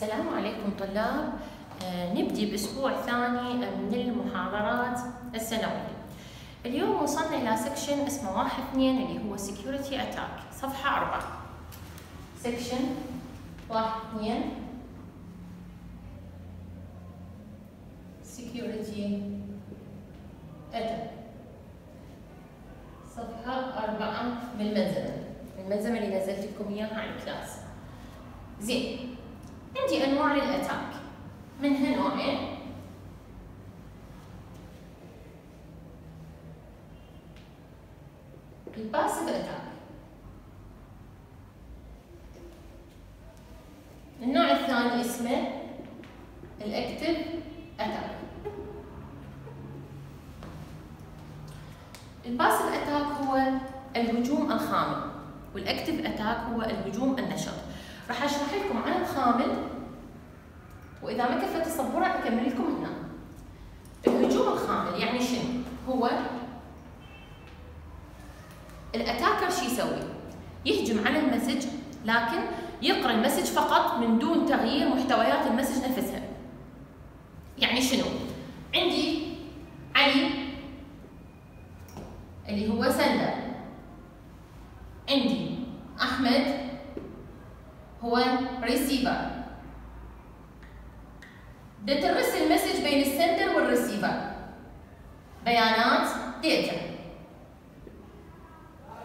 السلام عليكم طلاب. آه، نبدي بأسبوع ثاني من المحاضرات. السنوية اليوم وصلنا إلى section اسمه واحد اثنين اللي هو Security Attack. صفحة أربعة. section واحد اثنين. Security Attack. صفحة أربعة من الملزمة الملزمة اللي نزلت لكم إياها على ال class. زين. عندي انواع لل attack. منها نوعين ال passive attack. النوع الثاني اسمه ال active attack. ال passive attack هو الهجوم الخامل وال active attack هو الهجوم النشط. راح أشرح لكم عن الخامل وإذا ما كفت السبوره أكمل لكم هنا. الهجوم الخامل يعني شنو؟ هو ال attacker شو يسوي؟ يهجم على ال message لكن يقرأ ال message فقط من دون تغيير محتويات ال message نفسها. يعني شنو؟ عندي علي اللي هو sender عندي أحمد. هو ريسيفر ده ترسل message بين ال sender وال receiver بيانات data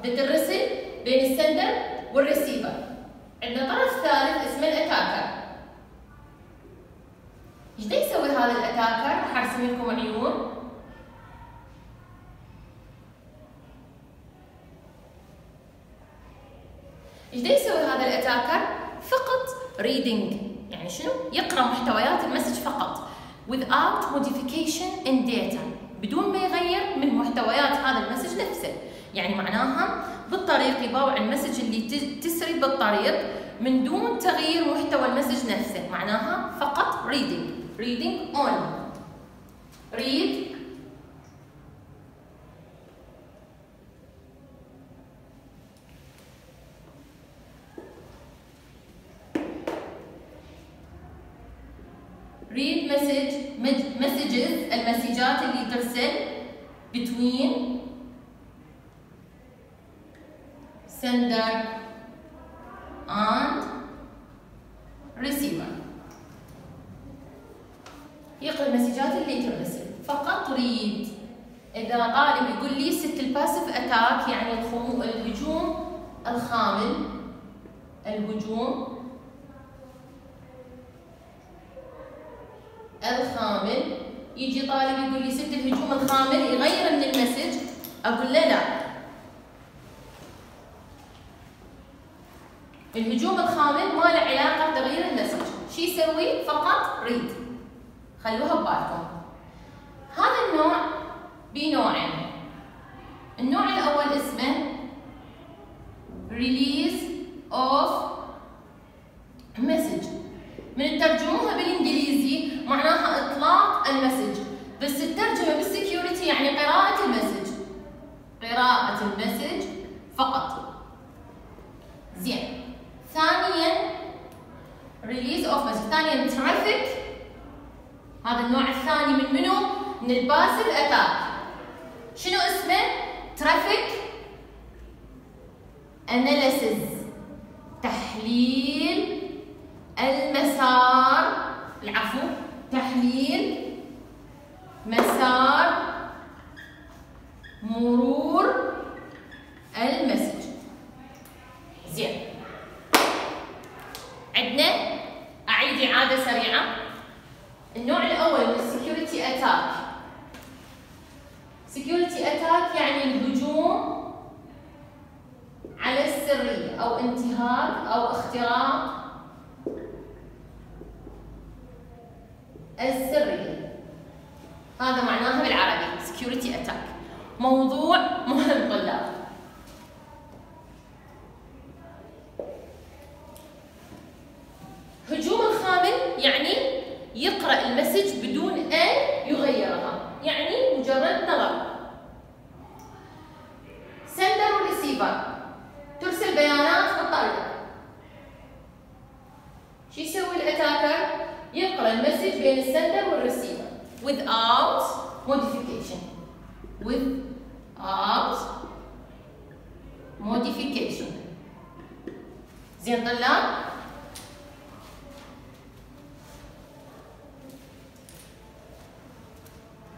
ده ترسل بين ال sender وال receiver عندنا طرف ثالث اسمه ال attacker. إيش يسوي هذا ال attacker؟ راح ارسم لكم عيون. إيش يسوي هذا ال attacker؟ فقط reading. يعني شنو؟ يقرأ محتويات ال message فقط. Without modification in data. بدون ما يغير من محتويات هذا ال message نفسه. يعني معناها بالطريق يباوع ال message اللي تسري بالطريق من دون تغيير محتوى المسج نفسه. معناها فقط reading. Reading only. Read read message messages المسجات اللي ترسل between sender and receiver. يقرأ المسجات اللي ترسل فقط read إذا طالب يقول لي ست ال passive attack يعني الهجوم الخامل الهجوم الخامل. يجي طالب يقول لي ست الهجوم الخامل يغير من ال message. أقول له لا. الهجوم الخامل ما له علاقة بتغيير ال message. شو يسوي؟ فقط read خلوها ببالكم. هذا النوع بنوعين. النوع الأول اسمه release of message. من ترجموها بالإنجليزي معناها إطلاق ال message. بس الترجمة بال security يعني قراءة ال message. قراءة ال message فقط. زين. ثانيا release of message ثانيا traffic هذا النوع الثاني من منو؟ من ال passive attack شنو اسمه؟ traffic analysis تحليل المسار العفو تحليل مسار مرور ال message. زين. عندنا أعيد إعادة سريعة. النوع الأول ال security attack security attack يعني الهجوم على السرية أو انتهاك أو اختراق السرية. هذا معناها بالعربي security attack. موضوع مهم طلاب. هجوم الخامل يعني يقرأ المسج بدون أن يغيرها. يعني مجرد نظر. Sender وريسيفر ترسل بيانات بالطريقة شو يسوي ال attacker يقرا ال message بين ال sender وال receiver without modification. Without modification. زين طلاب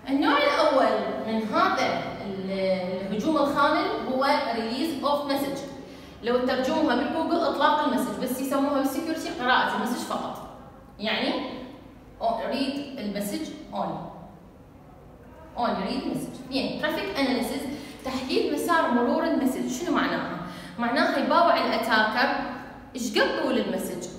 النوع الأول من هذا الهجوم الخامل هو release of message. لو ترجموها بالجوجل إطلاق ال message بس يسموها بال security قراءة ال message فقط. يعني read ال message only only read message. اثنين traffic analysis تحديد مسار مرور ال message. شنو معناها؟ معناها يباوع ال attacker إيش قد طول ال message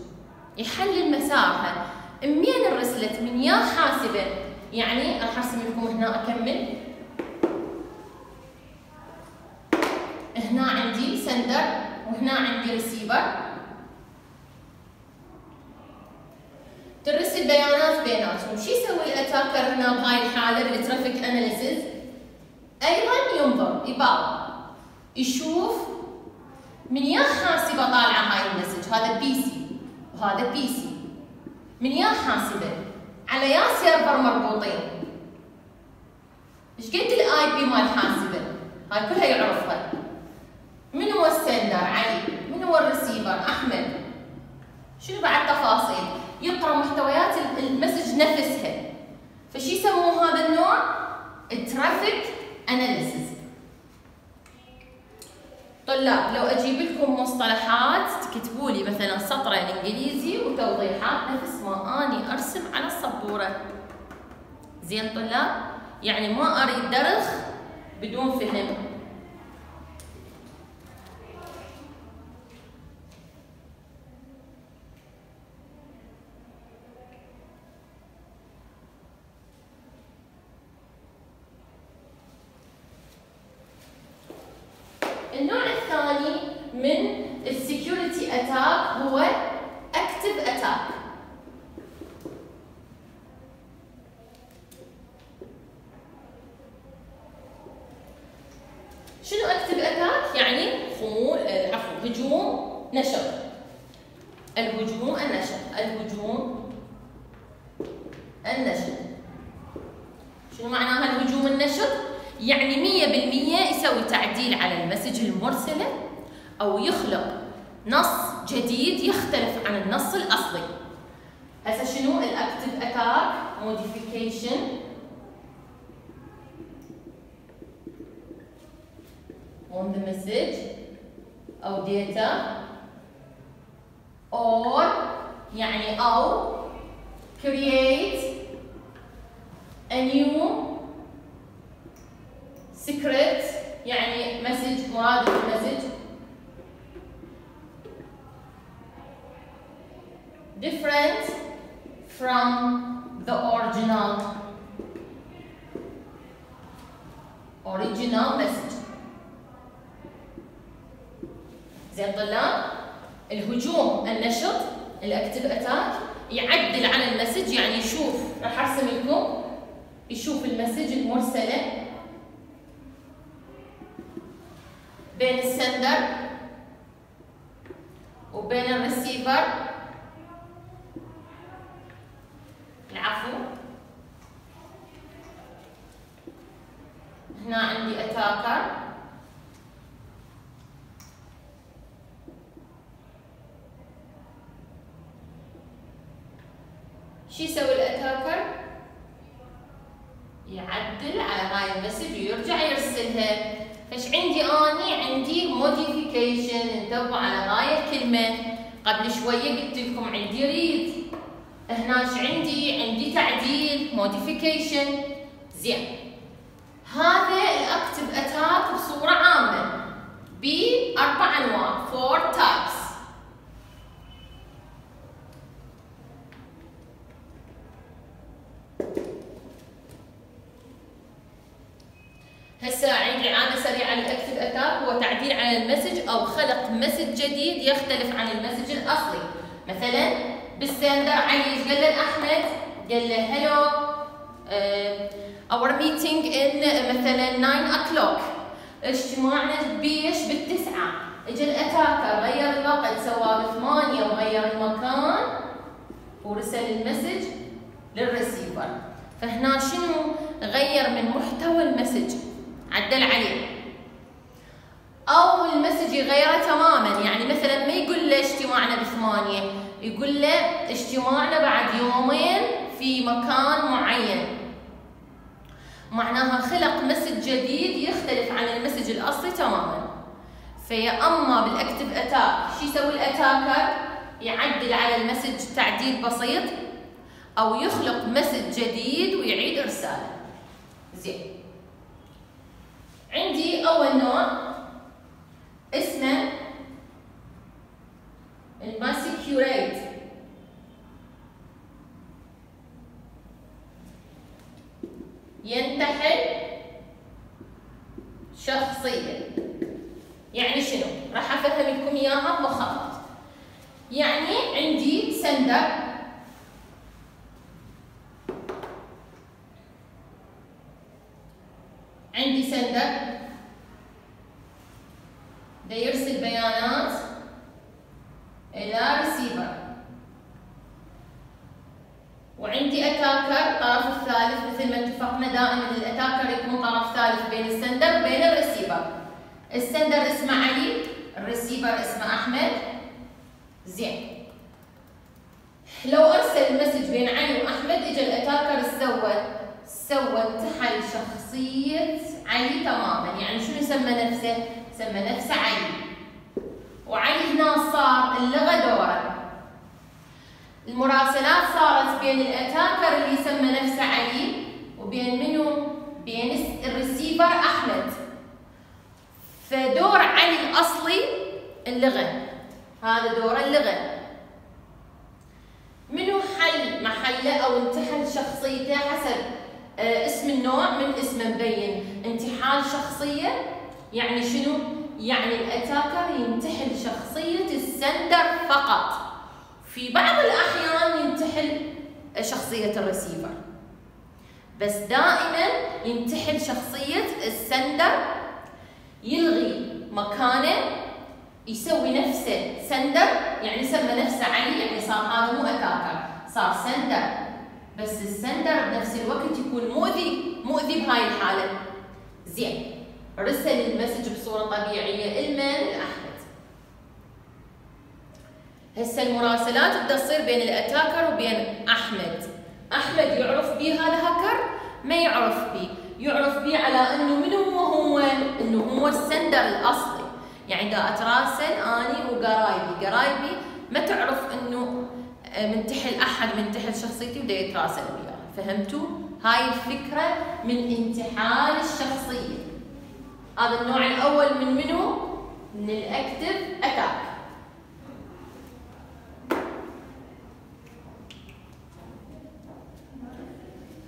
يحلل مسارها منين ارسلت من يا حاسبة. يعني راح ارسم لكم هنا أكمل. هنا عندي sender وهنا عندي ريسيفر ترسل بيانات بيناتهم. شو يسوي ال attacker هنا بهاي الحالة بال traffic analysis أيضا ينظر يباوع يشوف من يا حاسبة طالعة هاي ال message. هذا PC وهذا بي سي من يا حاسبة على يا server مربوطين. إيش قد ال IP مال حاسبة؟ هاي كلها يعرفها. من هو ال sender؟ علي. من هو الريسيفر أحمد. شنو بعد تفاصيل؟ يقرا محتويات ال message نفسها. فشي يسموه هذا النوع؟ ال traffic analysis طلاب لو أجيب لكم مصطلحات تكتبوا لي مثلا سطرين انجليزي وتوضيحات نفس ما أني أرسم على السبورة. زين طلاب؟ يعني ما أريد درخ بدون فهم النوع الثاني من ال security attack هو active attack شنو active attack يعني آه، عفوا هجوم نشط الهجوم النشط الهجوم النشط شنو معناها الهجوم النشط يعني مية بالمية يسوي تعديل على المسج المرسلة أو يخلق نص جديد يختلف عن النص الأصلي. هسه شنو؟ الأكتف أتاك modification on the message أو data or يعني أو create a new secret يعني مسج مرادف المسج different from the original original message زين طلاب الهجوم النشط ال active attack يعدل على ال message يعني يشوف راح أرسم لكم يشوف ال message المرسلة بين ال sender وبين الريسيفر. العفو. هنا عندي attacker. شو يسوي ال attacker؟ يعدل على هاي ال message ويرجع يرسلها. فايش عندي أني عندي modification انتبهوا على هاي الكلمة. قبل شوية قلت لكم عندي read هنا عندي؟ عندي تعديل modification زين. هذا ال active attack بصورة عامة. بأربع أنواع. four types هسه عيد اعاده سريعه لل active attack هو تعديل على ال message أو خلق message جديد يختلف عن ال message الأصلي. مثلا بال sender علي إيش قال له أحمد قال له hello our meeting in مثلا 9 o'clock. اجتماعنا بيش بالتسعة. اجى ال attacker غير الوقت. سواه بثمانية وغير المكان. ورسل ال message للريسيفر فهنا شنو غير من محتوى ال message؟ عدل عليه. أو ال message يغيره تماما. يعني مثلا ما يقول له اجتماعنا بثمانية يقول له اجتماعنا بعد يومين في مكان معين. معناها خلق message جديد يختلف عن ال message الأصلي تماما. فيا أما بال active attack شو يسوي ال attacker؟ يعدل على ال message تعديل بسيط أو يخلق message جديد ويعيد إرساله. زين. عندي أول نوع اسمه ال masquerade ينتحل شخصيا يعني شنو؟ راح افهمكم اياها بمخطط يعني عندي sender عندي sender ده يرسل بيانات إلى ريسيفر وعندي attacker الطرف الثالث مثل ما اتفقنا دائما ال attacker يكون طرف ثالث بين ال sender وبين الريسيفر ال sender اسمه علي الريسيفر اسمه أحمد زين لو أرسل ال message بين علي وأحمد إجا ال attacker سوى سوى انتحل شخصية علي تماما يعني شنو سمى نفسه؟ سمى نفسه علي وعلي هنا صار الغى دوره المراسلات صارت بين ال attacker اللي سمى نفسه علي وبين منو؟ بين الريسيفر احمد فدور علي الاصلي اللغة. هذا دور اللغة. منو حل محله أو انتحل شخصيته حسب آه، اسم النوع من اسمه مبين. انتحال شخصية يعني شنو؟ يعني الأتاكر ينتحل شخصية السندر فقط. في بعض الأحيان ينتحل شخصية الرسيفر. بس دائما ينتحل شخصية ال sender يلغي مكانه يسوي نفسه sender يعني سمى نفسه علي يعني صار هذا مو attacker صار sender. بس ال sender بنفس الوقت يكون مؤذي مؤذي بهاي الحالة. زين رسل ال message بصورة طبيعية إلمن لأحمد. هسه المراسلات بدها تصير بين الأتاكر وبين أحمد. أحمد يعرف بيه هذا هاكر؟ ما يعرف بيه يعرف بيه على إنه من هو هو؟ إنه هو السندر الأصلي. يعني دا اتراسل آني وقرايبي. قرايبي ما تعرف إنه منتحل أحد منتحل شخصيتي ودا يتراسل وياه. فهمتوا؟ هاي الفكرة من انتحال الشخصية. هذا النوع الأول من منو؟ من الأكتف أتاك.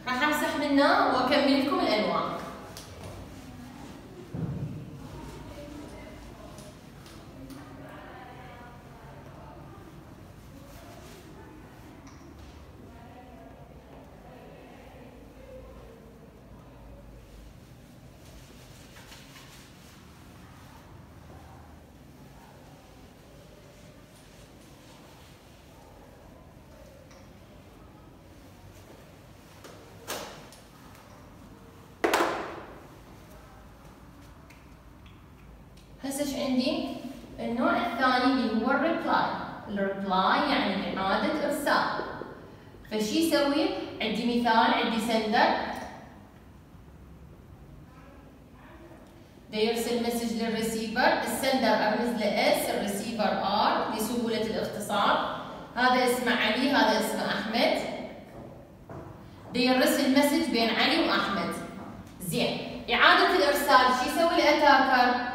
راح أمسح منه واكمل لكم الأنواع هسه إيش عندي؟ النوع الثاني اللي هو ال replay ال replay يعني إعادة إرسال. فشي يسوي؟ عندي مثال عندي sender ده يرسل message للريسيفر ال sender أرمز له S ال receiver R لسهولة الاختصار. هذا اسمه علي هذا اسمه أحمد. ده يرسل message بين علي وأحمد. زين. إعادة الإرسال شو يسوي ال attacker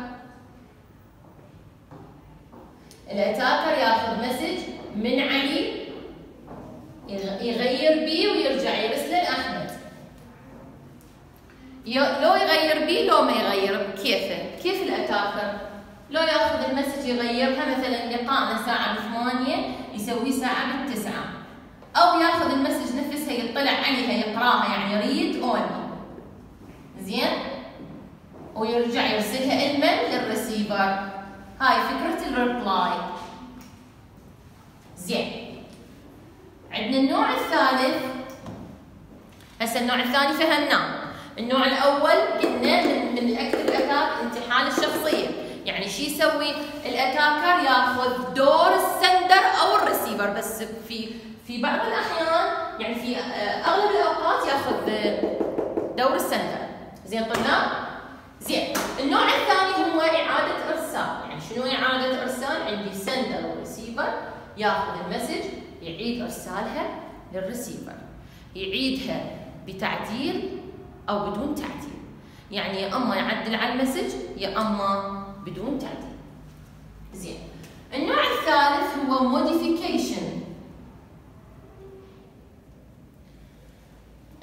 ال attacker ياخذ message من علي. يغير بيه ويرجع يرسله لاحمد لو يغير بيه لو ما يغير كيفه كيف ال attacker لو يأخذ ال message يغيرها مثلا لقاءنا ساعة بثمانية يسويه ساعة بالتسعة أو يأخذ ال message نفسها يطلع عليها يقراها يعني read only زين؟ ويرجع يرسلها إلمن للرسيفر. هاي فكرة ال replay زين. عندنا النوع الثالث. هسه النوع الثاني فهمناه. النوع الأول قلنا من من ال active attack انتحال الشخصية. يعني شو يسوي؟ ال attacker ياخذ دور ال sender أو الريسيفر بس في في بعض الأحيان يعني في آه، أغلب الأوقات ياخذ دور ال sender زين طلاب؟ زين النوع الثاني هو إعادة إرسال. يعني شنو إعادة إرسال؟ عندي sender و receiver ياخذ ال message يعيد إرسالها للريسيفر يعيدها بتعديل أو بدون تعديل. يعني يا أما يعدل على ال message يا أما بدون تعديل. زين النوع الثالث هو modification.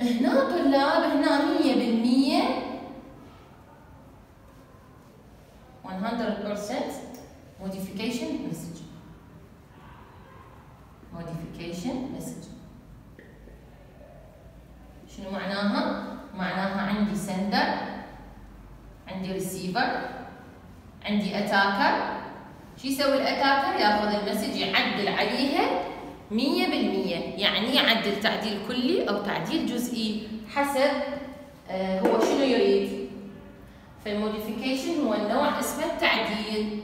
هنا طلاب هنا 100% 100% modification message. Modification message. شنو معناها؟ معناها عندي سندر عندي ريسيفر عندي attacker شو يسوي ال attacker؟ ياخذ ال message يعدل عليها 100% يعني يعدل تعديل كلي أو تعديل جزئي حسب آه هو شنو يريد. فال modification هو النوع اسمه التعديل.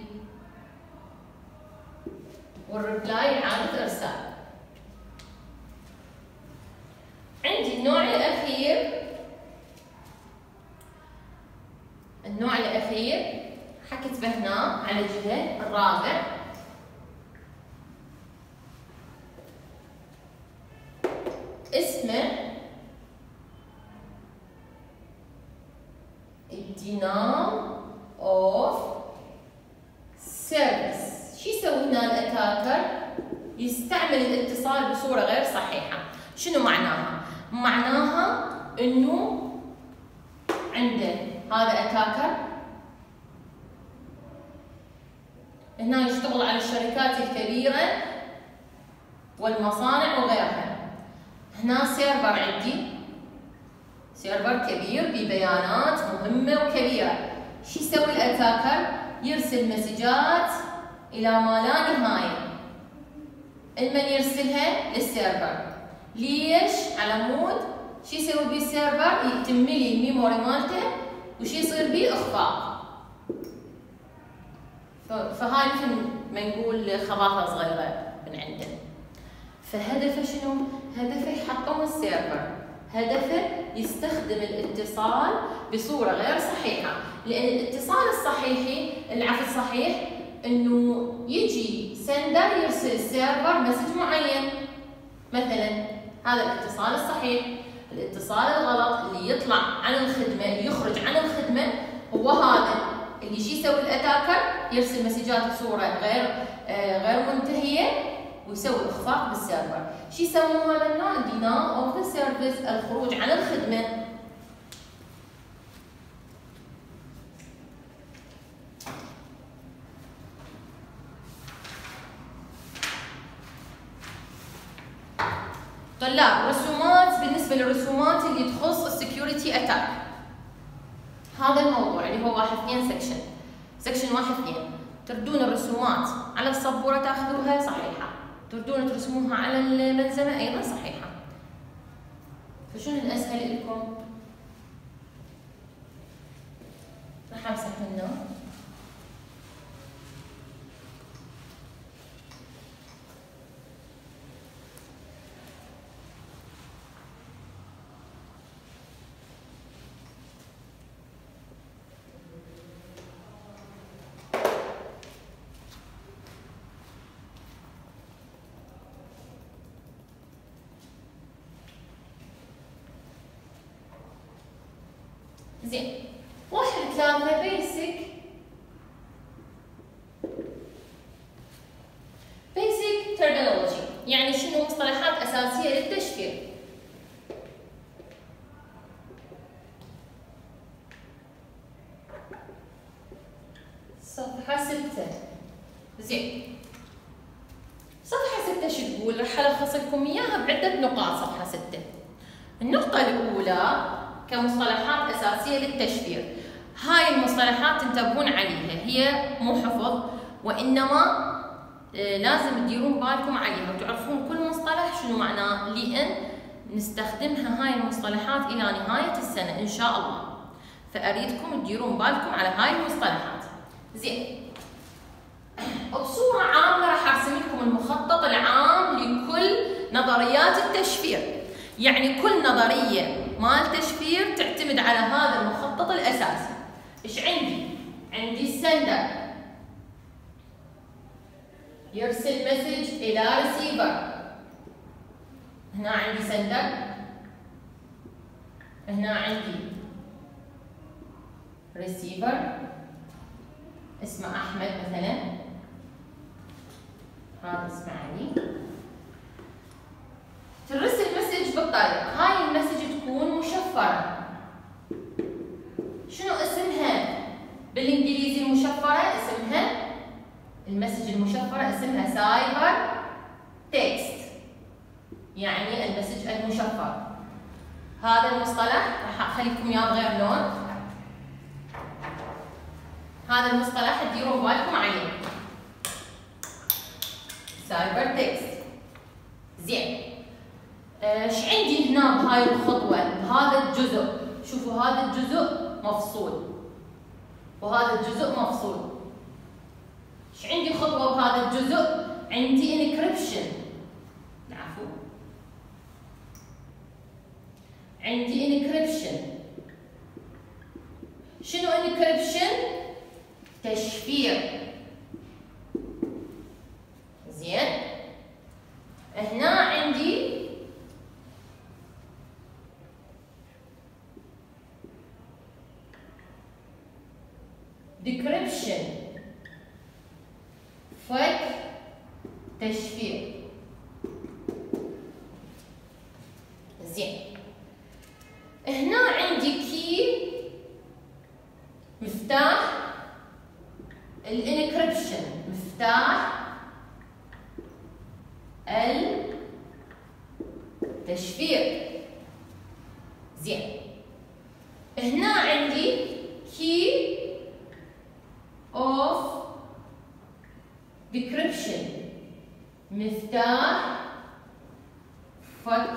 وال replay اعاده ارسال عندي النوع الأخير. النوع الأخير حكتبه هنا على الجهة الرابع. اسمه ال denial of service شو يسوي هنا ال attacker؟ يستعمل الاتصال بصورة غير صحيحة. شنو معناها؟ معناها إنه عنده هذا attacker. هنا يشتغل على الشركات الكبيرة والمصانع وغيرها. هنا server عندي. server كبير ببيانات مهمة وكبيرة شو يسوي ال attacker؟ يرسل مسجات إلى ما لا نهاية المن يرسلها لل server ليش؟ على مود شو يسوي بيه ال server؟ يتملي ال memory مالته وش يصير بيه إخفاق فهاي مثل ما نقول خباثة صغيرة من عنده فهدفه شنو؟ هدفه يحطم ال server هدفه يستخدم الاتصال بصورة غير صحيحة. لأن الاتصال الصحيحي العفو الصحيح إنه يجي sender يرسل ال server message معين. مثلا هذا الاتصال الصحيح. الاتصال الغلط اللي يطلع عن الخدمة اللي يخرج عن الخدمة هو هذا. اللي شو يسوي ال attacker يرسل مسجات بصورة غير آه غير منتهية. ويسوي اخفاق بال server. شو هذا النوع denial of the service الخروج عن الخدمة. طلاب رسومات بالنسبة للرسومات اللي تخص ال security attack. هذا الموضوع اللي هو واحد اثنين section section واحد اثنين. تردون الرسومات على السبورة تاخذوها صحيحة. تردون ترسموها على الملزمة أيضا صحيحة. فشنو الأسهل لكم؟ راح أمسح منه زين واحد ثلاثة basic terminology يعني شنو مصطلحات أساسية للتشفير صفحة ستة زين صفحة ستة شو تقول؟ راح ألخص لكم إياها بعدة نقاط صفحة ستة النقطة الأولى كمصطلحات أساسية للتشفير هاي المصطلحات تنتبهون عليها هي مو حفظ وإنما آه، لازم تديرون بالكم عليها وتعرفون كل مصطلح شنو معناه لأن نستخدمها هاي المصطلحات إلى نهاية السنة إن شاء الله. فأريدكم تديرون بالكم على هاي المصطلحات. زين. بصورة عامة راح أرسم لكم المخطط العام لكل نظريات التشفير. يعني كل نظرية مال تشفير تعتمد على هذا المخطط الأساسي. إيش عندي؟ عندي ال sender يرسل message إلى ريسيفر هنا عندي sender هنا عندي ريسيفر اسمه أحمد مثلا. هذا اسمه علي ترسل message بالطريقة. هاي ال message تكون مشفرة. شنو اسمها؟ بالإنجليزي المشفرة اسمها ال message المشفرة اسمها cipher text يعني ال message المشفر. هذا المصطلح راح أخليكم إياه بغير لون هذا المصطلح تديرون بالكم عليه. cipher text زين. إيش آه عندي هنا بهاي الخطوة؟ بهذا الجزء. شوفوا هذا الجزء مفصول. وهذا الجزء مفصول. إيش عندي خطوة بهذا الجزء؟ عندي encryption العفو عندي encryption شنو انكريبشن تشفير. زين. هنا عندي decryption. فك تشفير. زين. هنا عندي كي مفتاح الانكربشن مفتاح التشفير زين هنا عندي key of decryption مفتاح فك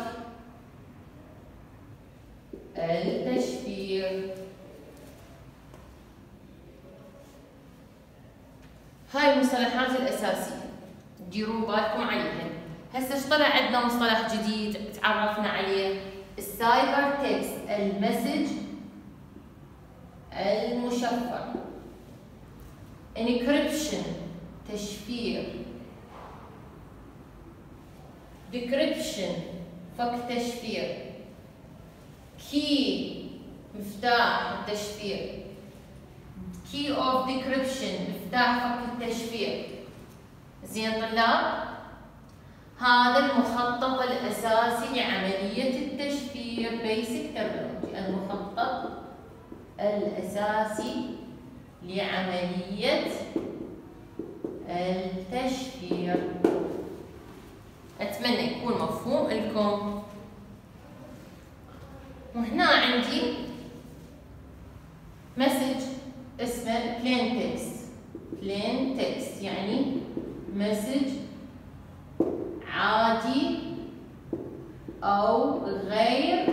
التشفير هاي المصطلحات الأساسية ديروا بالكم عليها هسه إيش طلع عندنا مصطلح جديد تعرفنا عليه ال cipher text ال message المشفر encryption تشفير decryption فك تشفير key مفتاح التشفير key of decryption مفتاح فك التشفير زين طلاب هذا المخطط الأساسي لعملية التشفير basic terminology المخطط الأساسي لعملية التشفير أتمنى يكون مفهوم لكم وهنا عندي message اسمه plain text plain text يعني message عادي أو غير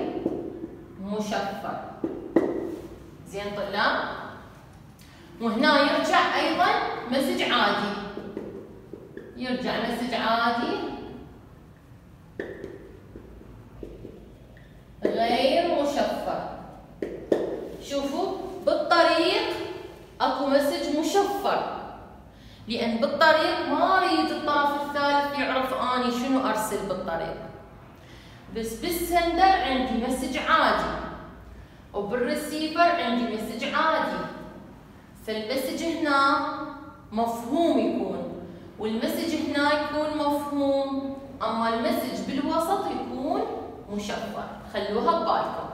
مشفر زين طلاب؟ وهنا يرجع أيضا message عادي. يرجع message عادي غير مشفر شوفوا بالطريق message مشفر. لأن بالطريق ما اريد الطرف الثالث يعرف أني شنو أرسل بالطريق. بس بال sender عندي message عادي. وبالريسيفر عندي message عادي. فال message هنا مفهوم يكون. وال message هنا يكون مفهوم أما ال message بالوسط يكون مشفر. خلوها ببالكم.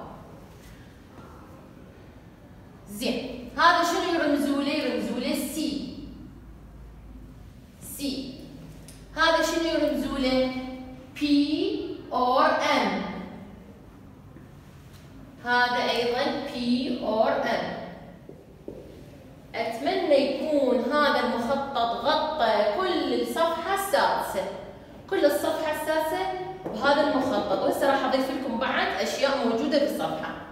زين. هذا شنو يرمزوا له يرمزوا له C C هذا شنو يرمزوا له P or M هذا أيضا P or M. أتمنى يكون هذا المخطط غطى كل الصفحة السادسة. كل الصفحة السادسة بهذا المخطط. وهسه راح أضيف لكم موجودة في الصفحة.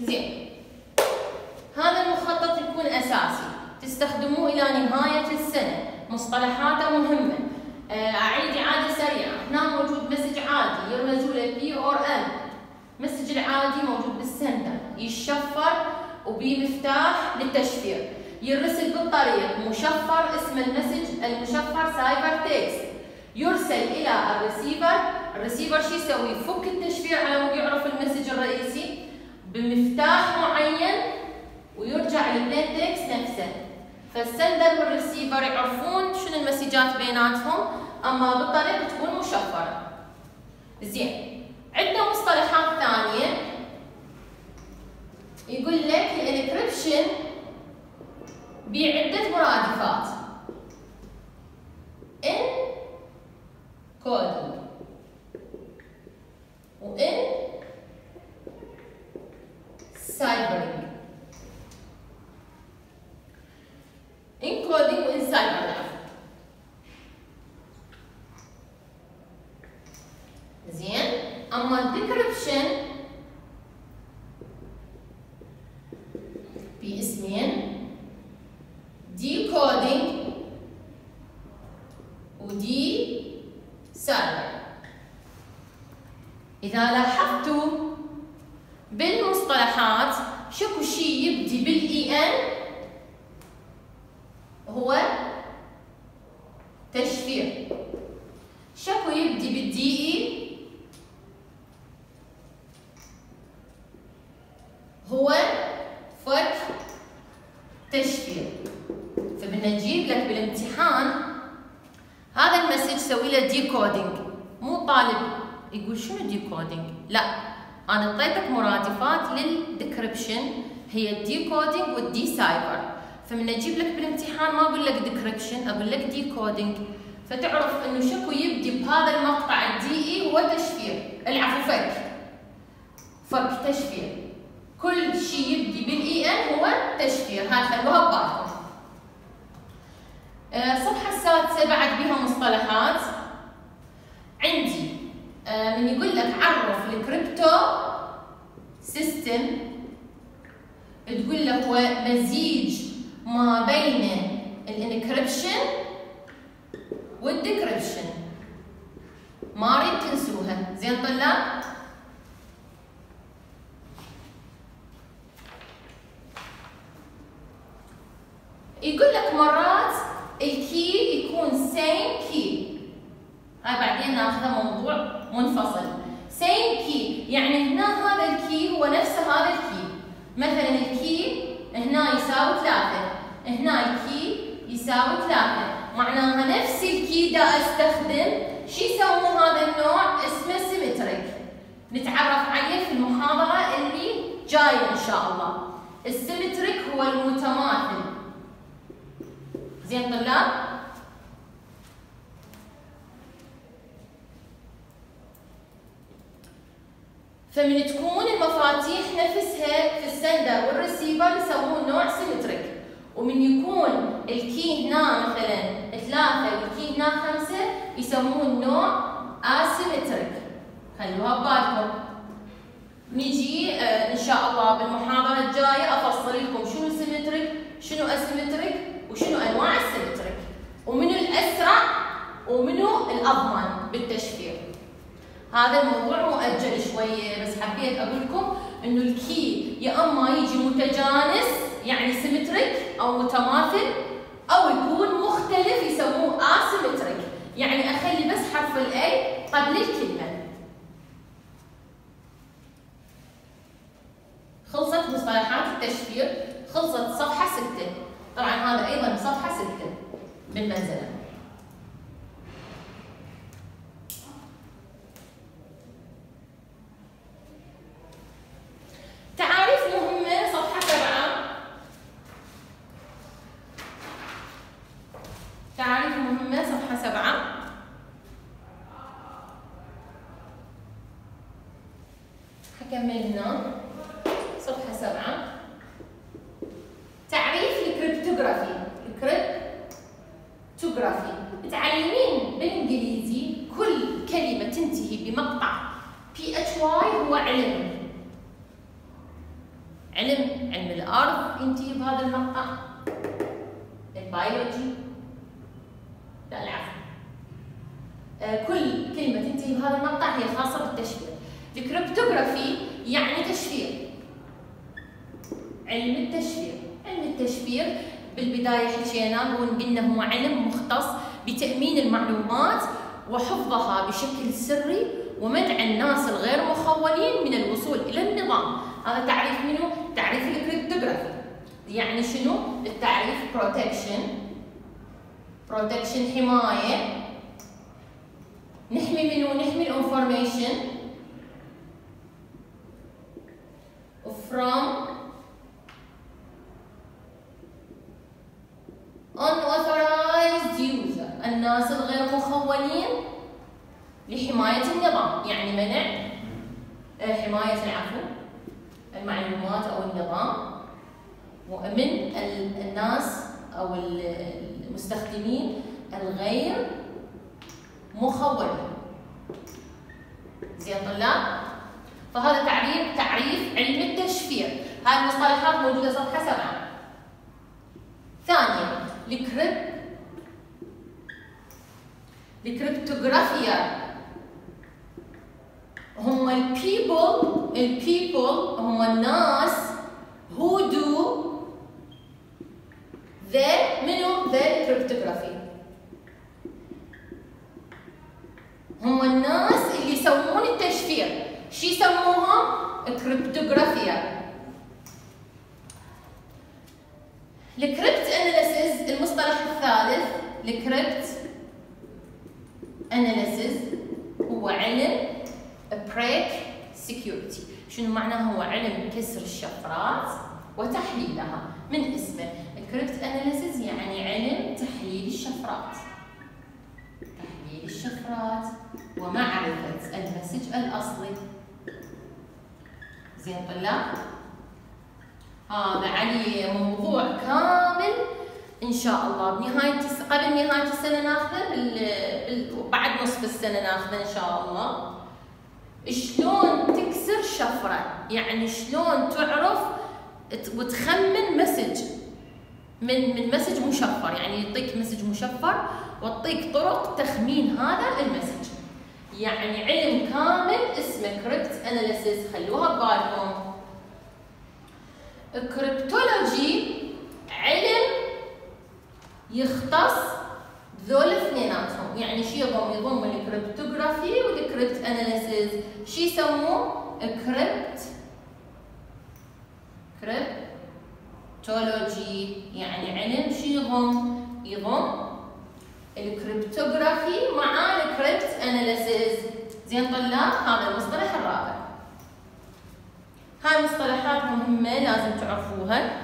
زين. هذا المخطط يكون أساسي. تستخدموه إلى نهاية السنة. مصطلحاته مهمة. آه، أعيد إعادة سريعة. هنا موجود message عادي. يرمزوا له P or M message العادي موجود بال sender. يشفر وبمفتاح للتشفير. يرسل بالطريق. مشفر اسم ال message. المشفر cipher text يرسل إلى الريسيفر الريسيفر شو يسوي؟ يفك التشفير على مود يعرف ال message الرئيسي. بمفتاح معين ويرجع لل plain text نفسه. فال sender وال receiver يعرفون شنو المسجات بيناتهم أما بالطريق تكون مشفرة. زين عندنا مصطلحات ثانية. يقول لك ال encryption بعدة مرادفات. encoding و enciphering encoding و enciphering زين اما ال decryption باسمين decoding. و decipher اذا لاحظتوا بالمصطلحات شكو شيء يبدي بال E N هو تشفير شكو يبدي بال D E هو فك تشفير فبدنا نجيب لك بالامتحان هذا ال message سوي له decoding مو طالب يقول شنو decoding لا أنا اعطيتك مرادفات لل decryption هي ال decoding وال decipher أجيب لك بالامتحان ما أقول لك decryption أقول لك decoding فتعرف إنه شكو يبدي بهذا المقطع ال D E هو تشفير العفو فك. فك تشفير. كل شيء يبدي بال E N هو تشفير. هاي خلوها ببالكم. آه، الصفحة السادسة بعد بها مصطلحات. عندي آه، من يقول لك عرف ال cryptosystem تقول له هو مزيج ما بين ال encryption وال decryption ما أريد تنسوها. زين طلاب؟ يقول لك مرات ال key يكون same key هاي بعدين ناخذه موضوع منفصل. same key يعني هنا هذا ال key هو نفس هذا ال key مثلا ال key هنا يساوي ثلاثة. هنا ال key يساوي ثلاثة. معناها نفس ال key دا أستخدم. شو يسمون هذا النوع؟ اسمه symmetric نتعرف عليه في المحاضرة اللي جاية إن شاء الله. ال symmetric هو المتماثل. زين طلاب؟ فمن تكون المفاتيح نفسها في ال sender وال receiver يسمون نوع symmetric ومن يكون ال key هنا مثلا ثلاثة وال key هنا خمسة يسمون نوع asymmetric خلوها ببالكم. نجي آه إن شاء الله بالمحاضرة الجاية أفصل لكم شنو symmetric شنو asymmetric وشنو أنواع ال symmetric ومنو الأسرع ومنو الأضمن بالتشفير. هذا الموضوع مؤجل شوية بس حبيت أقول لكم إنه ال key يا أما يجي متجانس يعني symmetric أو متماثل أو يكون مختلف يسموه asymmetric يعني أخلي بس حرف ال A قبل الكلمة خلصت مصطلحات التشفير خلصت صفحه 6 طبعا هذا أيضا صفحه 6 بالمنزله نكمل هنا صفحة سبعة تعريف ال cryptography ال cryptography متعلمين بالانجليزي كل كلمة تنتهي بمقطع PHY هو علم علم علم الأرض ينتهي بهذا المقطع البيولوجي لا العفو آه، كل كلمة تنتهي بهذا المقطع هي خاصة بالتشفير ال cryptography يعني تشفير علم التشفير علم التشفير بالبداية حكينا علم مختص بتأمين المعلومات وحفظها بشكل سري ومنع الناس الغير مخولين من الوصول إلى النظام. هذا تعريف منه تعريف ال cryptography. يعني شنو؟ التعريف protection protection حماية. نحمي منه نحمي ال information from unauthorized user الناس الغير مخولين لحماية النظام. يعني منع آه، حماية العفو المعلومات أو النظام. ومن الناس أو المستخدمين الغير مخولين زين طلاب؟ فهذا تعريف تعريف علم التشفير. هاي المصطلحات موجودة صفحة سبعة. ثانيا ال cryp ال cryptographer هم ال people ال people هم الناس who do the منو the cryptography هم الناس اللي يسوون التشفير شو يسموها cryptographer ال cryptanalysis المصطلح الثالث. ال cryptanalysis هو علم break security شنو معناه هو علم كسر الشفرات وتحليلها من اسمه. ال cryptanalysis يعني علم تحليل الشفرات. تحليل الشفرات ومعرفة ال message الأصلي. زين طلاب؟ هذا علي موضوع كامل إن شاء الله. بنهاية قبل نهاية السنة ناخذه بعد نصف السنة ناخذه إن شاء الله. شلون تكسر شفرة؟ يعني شلون تعرف وتخمن message؟ من من message مشفر. يعني يعطيك message مشفر وتعطيك طرق تخمين هذا ال message. يعني علم كامل اسمه cryptanalysis خلوها ببالكم. ال cryptology علم يختص ذول اثنيناتهم. يعني شو يضم يضم ال cryptography وال cryptanalysis شو يسموه crypt cryptology يعني علم شو يضم يضم ال cryptography مع ال cryptanalysis زين طلاب هذا المصطلح الرابع. هاي مصطلحات مهمة لازم تعرفوها.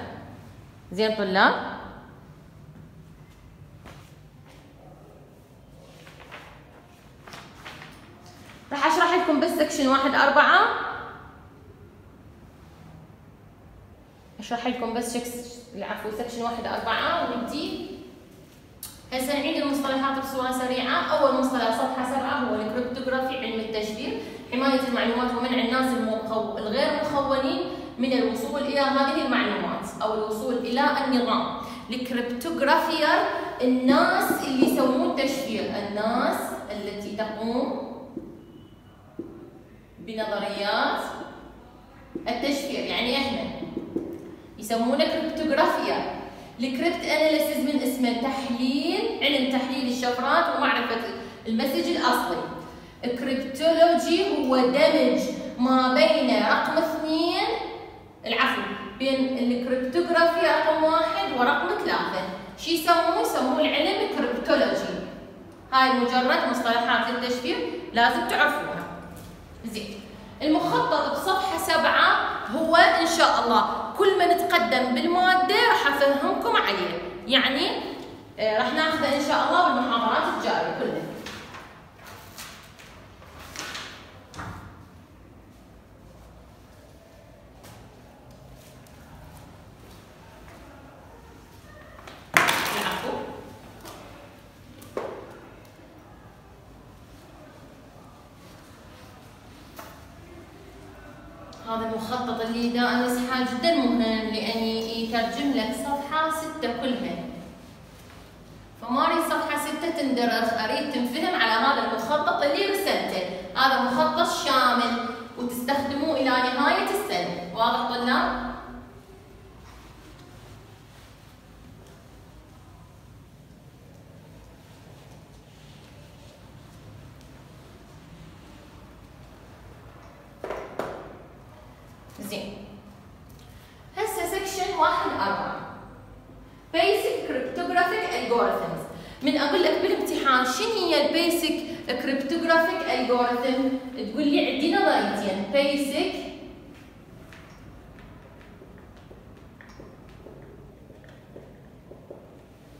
زين طلاب. راح أشرح لكم بس section واحد أربعة. أشرح لكم بس شكس العفو section واحد أربعة ونبدي هسه نعيد المصطلحات بصورة سريعة، أول مصطلح صفحة سبعة هو ال cryptography علم التشفير، حماية المعلومات ومنع الناس المخو... الغير مخولين من الوصول إلى هذه المعلومات أو الوصول إلى النظام. ال cryptographer الناس اللي يسوون تشفير، الناس التي تقوم بنظريات التشفير، يعني إحنا يسمونه cryptographer ال cryptanalysis من اسمه تحليل علم تحليل الشفرات ومعرفة ال message الأصلي. ال cryptology هو دمج ما بين رقم اثنين العفو بين ال cryptography رقم واحد ورقم ثلاثة. شو يسموه؟ يسموه العلم ال cryptology. هاي مجرد مصطلحات التشفير لازم تعرفوها زين. المخطط بصفحة سبعة هو إن شاء الله كل ما نتقدم بالمادة راح أفهمكم عليه. يعني آه، راح ناخذه إن شاء الله بالمحاضرات الجاية كلها. هذا المخطط اللي دائما يصحى جدا مهم لأن يترجم لك صفحة ستة كلها فما اريد صفحة ستة تندرس أريد تنفهم على هذا المخطط اللي رسلته. هذا مخطط شامل وتستخدموه إلى نهاية السنة واضح طلاب؟ زين هسه section واحد أربعة basic cryptographic algorithms من أقول لك بالامتحان شنو هي ال basic cryptographic algorithm تقول لي عندي نظريتين basic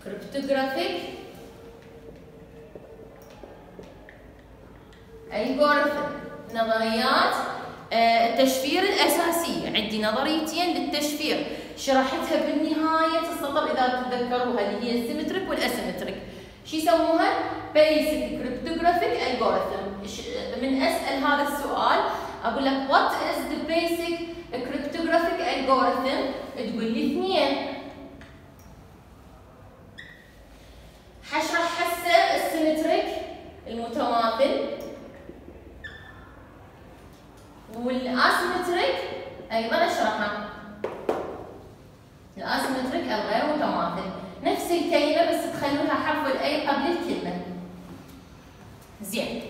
cryptographic algorithm نظريات آه، التشفير الأساسية عندي نظريتين للتشفير شرحتها بالنهاية السطر إذا تتذكروها اللي هي ال symmetric وال asymmetric شو يسموها؟ basic cryptographic algorithm من أسأل هذا السؤال أقول لك what is the basic cryptographic algorithm تقول لي اثنين. حشرح هسه ال symmetric المتماثل والأسيمتريك أيضا أشرحها. الأسيمتريك الغير متماثل نفس الكلمة بس تخلوها حرف الاي قبل الكلمة. زين.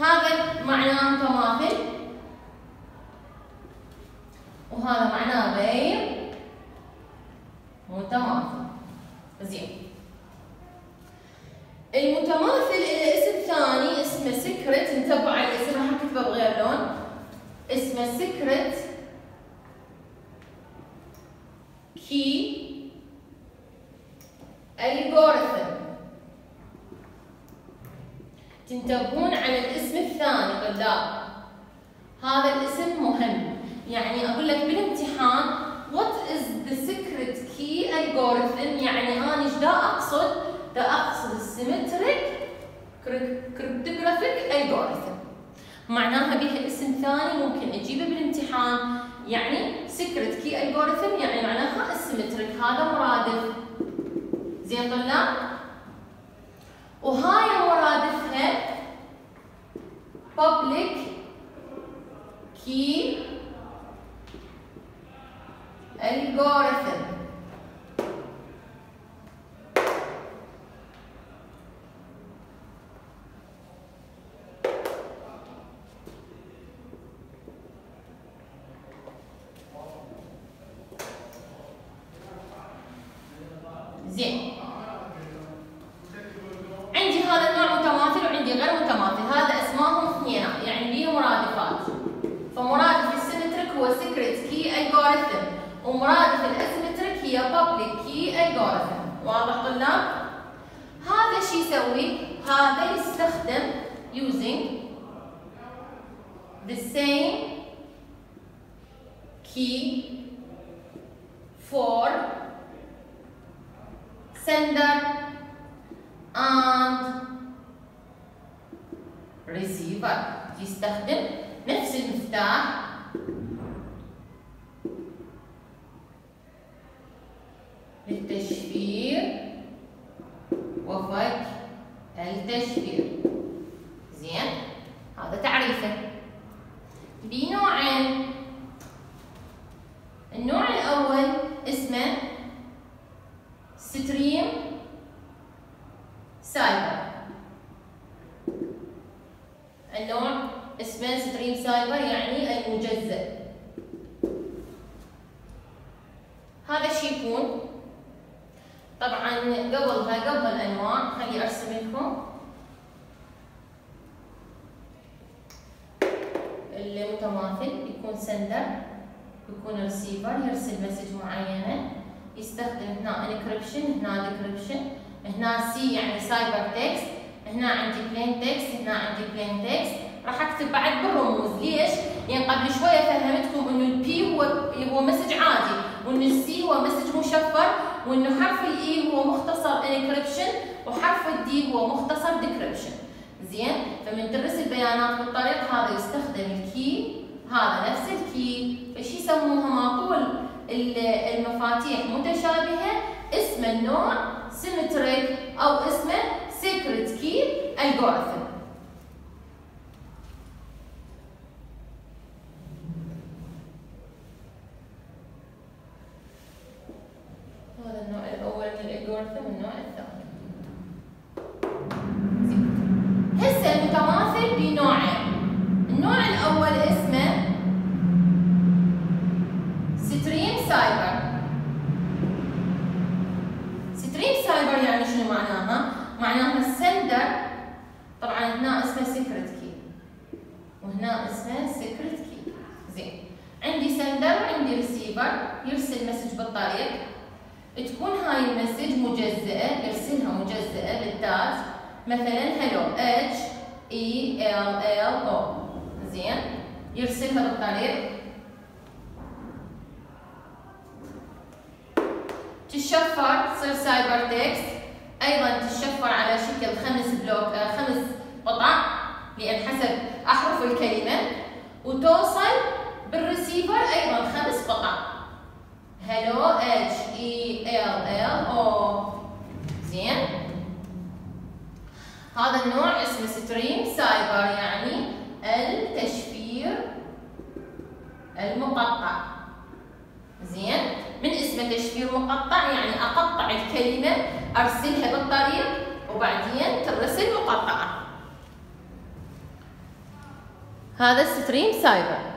هذا معناه متماثل وهذا معناه غير متماثل. زين. المتماثل إلى اسم ثاني اسمه سكرت انتبهوا على الاسم راح اكتبه بغير لون. اسمه سكرت كي الجوريثم تنتبهون على الاسم الثاني طلاب هذا الاسم مهم. يعني أقول لك بالامتحان what is the secret key algorithm? يعني أنا إيش دا أقصد؟ دا أقصد ال symmetric cryptographic algorithm. معناها بها اسم ثاني ممكن أجيبه بالامتحان. يعني secret key algorithm يعني معناها ال symmetric هذا مرادف. زين طلاب؟ وهاي مرادفها public key algorithm زين عندي هذا النوع متماثل وعندي غير متماثل هذا اسمائهم اثنين يعني بيه مرادفات فمرادف ال symmetric هو secret key algorithm ومرادف ال asymmetric هي public key algorithm واضح طلاب هذا شو يسوي هذا يستخدم using the same key for sender and receiver يستخدم نفس المفتاح للتشفير وفك التشفير زين هذا تعريفه بنوعين النوع الأول اسمه stream cipher النوع اسمه stream cipher يعني المجزء هذا شي يكون طبعا قبلها قبل الانواع خلي أرسم لكم. المتماثل يكون sender يكون ريسيفر يرسل message معينة. يستخدم هنا encryption هنا decryption هنا C يعني cipher text هنا عندي plain text هنا عندي plain text راح أكتب بعد بالرموز. ليش؟ يعني قبل شوية فهمتكم إنه ال P هو هو message عادي وإنه ال C هو message مشفر. وإنه حرف ال E هو مختصر encryption وحرف ال D هو مختصر decryption زين؟ فمن ترسل البيانات بالطريق هذا يستخدم ال key هذا نفس ال key فشي يسموها ما طول المفاتيح متشابهة. اسم النوع symmetric أو اسمه secret key algorithm هذا النوع الأول من ال algorithm والنوع الثاني هسه المتماثل بنوعين النوع الأول اسمه stream cipher stream cipher يعني شنو معناها؟ معناها ال sender طبعا هنا اسمه secret key وهنا اسمه secret key زين عندي sender وعندي ريسيفر يرسل message بالطريق تكون هاي ال message مجزئة يرسلها مجزئة بالذات مثلا هلو اتش اي ال ال أو زين؟ يرسلها بالطريق. تشفر تصير cipher text أيضا تشفر على شكل خمس block آه خمس قطع لأن حسب أحرف الكلمة. وتوصل بالريسيفر أيضا خمس قطع. هلو اتش اي ال ال أو زين هذا النوع اسمه stream cipher يعني التشفير المقطع. زين. من اسمه تشفير مقطع يعني أقطع الكلمة أرسلها بالطريق وبعدين ترسل مقطعة. هذا stream cipher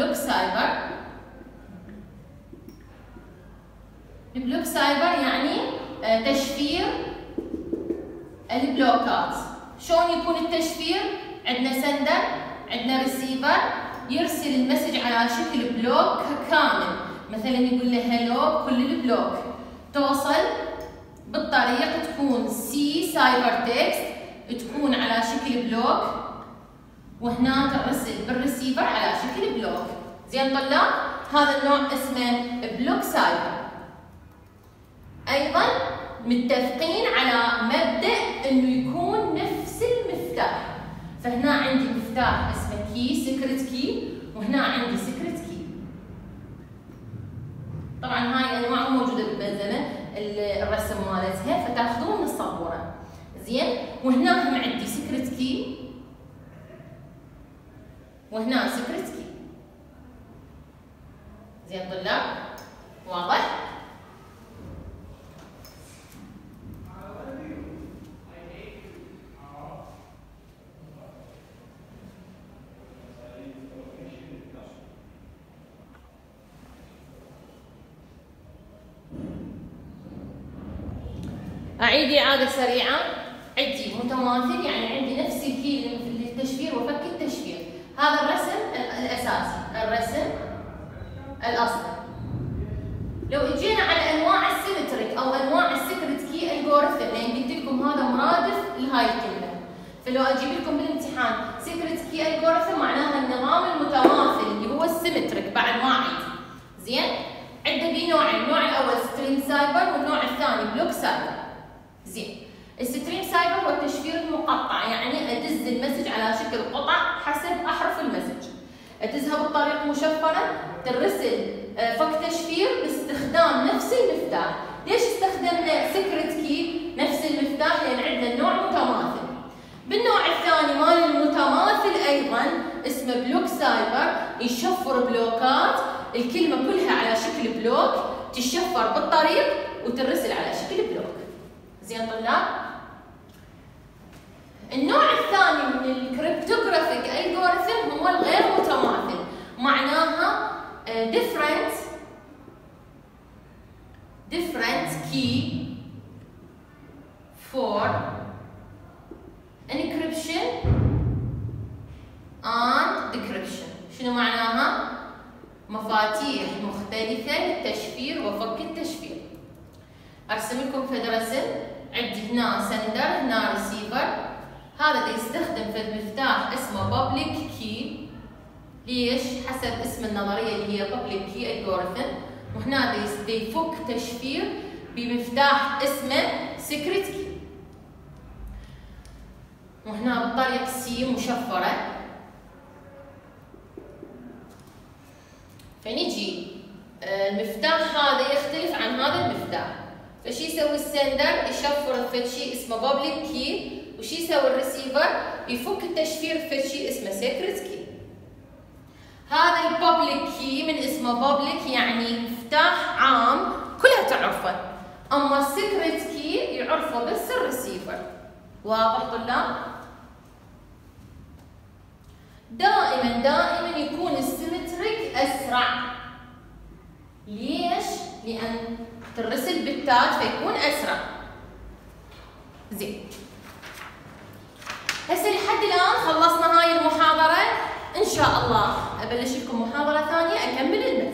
block cipher ال block cipher يعني آه، تشفير ال blockات. شلون يكون التشفير؟ عندنا sender عندنا ريسيفر يرسل ال message على شكل block كامل. مثلا يقول له hello كل ال block. توصل بالطريق تكون C cipher text تكون على شكل block وهنا ترسل بالريسيفر على شكل block زين طلاب؟ هذا النوع اسمه block cipher أيضا متفقين على مبدأ إنه يكون نفس المفتاح. فهنا عندي مفتاح اسمه key secret key وهنا عندي secret key طبعا هاي انواعهم موجودة بالملزمة الرسم مالتها فتاخذوه من الصبورة. زين؟ وهنا هم عندي سكرت كي أعيد إعادة سريعة. عندي متماثل يعني عندي نفس ال key للتشفير وفك التشفير هذا الرسم الأساسي الرسم الأصلي لو اجينا على أنواع ال symmetric أو أنواع ال secret key algorithm لأن قلت لكم هذا مرادف لهاي الكلمة. فلو أجيب لكم بالامتحان secret key algorithm معناها النظام المتماثل اللي هو ال symmetric بعد ما زين؟ عنده بي نوعين النوع الأول stream cipher والنوع الثاني block cipher. زين؟ ال stream cipher هو التشفير المقطع يعني أدز ال message على شكل قطع ادزها بالطريق مشفرة ترسل آه، فك تشفير باستخدام نفس المفتاح. ليش استخدمنا secret key نفس المفتاح؟ لأن عندنا النوع متماثل. بالنوع الثاني مال المتماثل أيضا اسمه block cipher يشفر block ات الكلمة كلها على شكل block تشفر بالطريق وترسل على شكل block زين طلاب؟ النوع الثاني من ال cryptographic algorithm هو الغير متماثل. معناها different different key for encryption and decryption. شنو معناها؟ مفاتيح مختلفة للتشفير وفك التشفير. أرسم لكم فد رسم عندي هنا سندر هنا ريسيفر هذا يستخدم فد مفتاح اسمه public key. ليش؟ حسب اسم النظرية اللي هي public key algorithm. وهنا يفك تشفير بمفتاح اسمه secret key. وهنا بالطريقة سي مشفرة. فنجي. آه، المفتاح هذا يختلف عن هذا المفتاح. فشي يسوي ال sender؟ يشفر في شيء اسمه public key وشي يسوي الريسيفر يفك التشفير في شيء اسمه secret key هذا ال public key من اسمه public يعني مفتاح عام كلها تعرفه. أما ال secret key يعرفه بس الريسيفر واضح طلاب؟ دائما دائما يكون ال symmetric أسرع. ليش؟ لأن ترسل بالتاج فيكون أسرع. زين. هسه لحد الآن خلصنا هاي المحاضرة. إن شاء الله أبلش لكم محاضرة ثانية أكمل المدرسة